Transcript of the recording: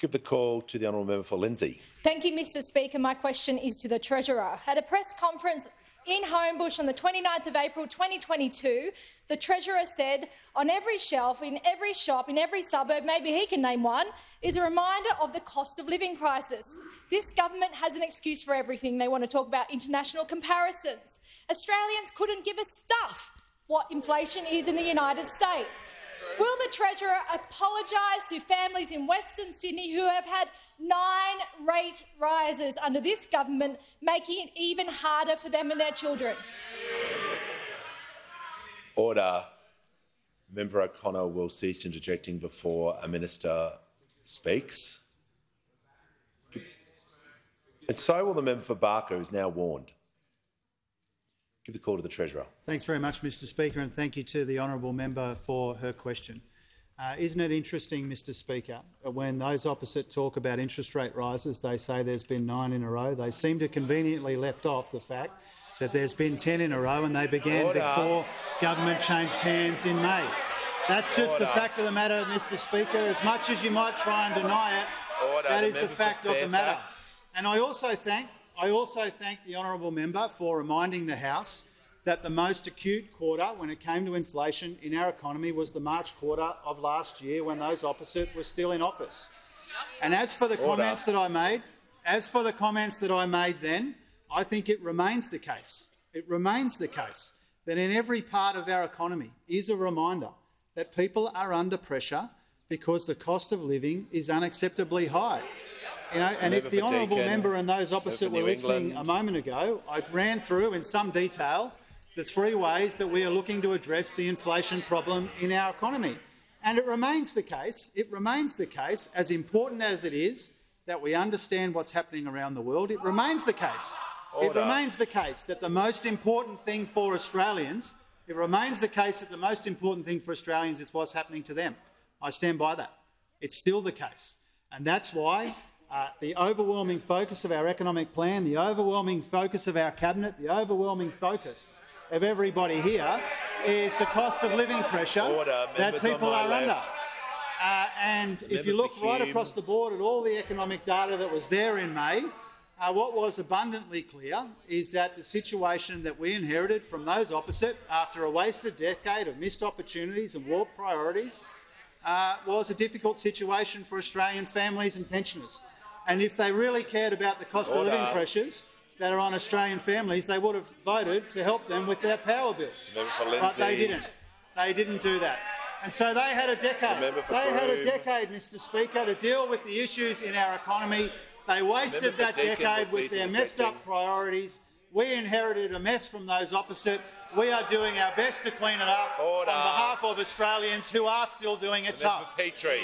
Give the call to the honourable member for Lindsay. Thank you, Mr Speaker. My question is to the Treasurer. At a press conference in Homebush on the 29th of April 2022, the Treasurer said, on every shelf, in every shop, in every suburb, maybe he can name one, is a reminder of the cost of living crisis. This government has an excuse for everything. They want to talk about international comparisons. Australians couldn't give a stuff what inflation is in the United States. Will the Treasurer apologise to families in Western Sydney who have had nine rate rises under this government, making it even harder for them and their children? Order. Member O'Connor will cease interjecting before a minister speaks. And so will the member for Barker, who is now warned. Give the call to the Treasurer. Thanks very much, Mr Speaker, and thank you to the honourable member for her question. Uh, isn't it interesting, Mr Speaker, when those opposite talk about interest rate rises, they say there's been nine in a row. They seem to conveniently left off the fact that there's been ten in a row and they began Order. before government changed hands in May. That's just Order. the fact of the matter, Mr Speaker. As much as you might try and deny it, Order. that is the, the fact of the matter. And I also thank I also thank the honourable member for reminding the House that the most acute quarter when it came to inflation in our economy was the March quarter of last year when those opposite were still in office. And as for the Order. comments that I made, as for the comments that I made then, I think it remains the case. It remains the case that in every part of our economy is a reminder that people are under pressure because the cost of living is unacceptably high. You know, and if the honourable member and those opposite were listening England. a moment ago, I ran through in some detail the three ways that we are looking to address the inflation problem in our economy. And it remains the case, it remains the case, as important as it is that we understand what's happening around the world, it remains the case. Order. It remains the case that the most important thing for Australians, it remains the case that the most important thing for Australians is what's happening to them. I stand by that. It's still the case. And that's why uh, the overwhelming focus of our economic plan, the overwhelming focus of our cabinet, the overwhelming focus of everybody here is the cost of living pressure Order. that people are left. under. Uh, and if you look right across the board at all the economic data that was there in May, uh, what was abundantly clear is that the situation that we inherited from those opposite after a wasted decade of missed opportunities and warped priorities uh, was a difficult situation for Australian families and pensioners. And if they really cared about the cost Order. of living pressures that are on Australian families, they would have voted to help them with their power bills. But they didn't. They didn't do that. And so they had a decade. They had a decade, Mr Speaker, to deal with the issues in our economy. They wasted that decade with their messed up priorities. We inherited a mess from those opposite. We are doing our best to clean it up Order. on behalf of Australians who are still doing it tough. Petrie.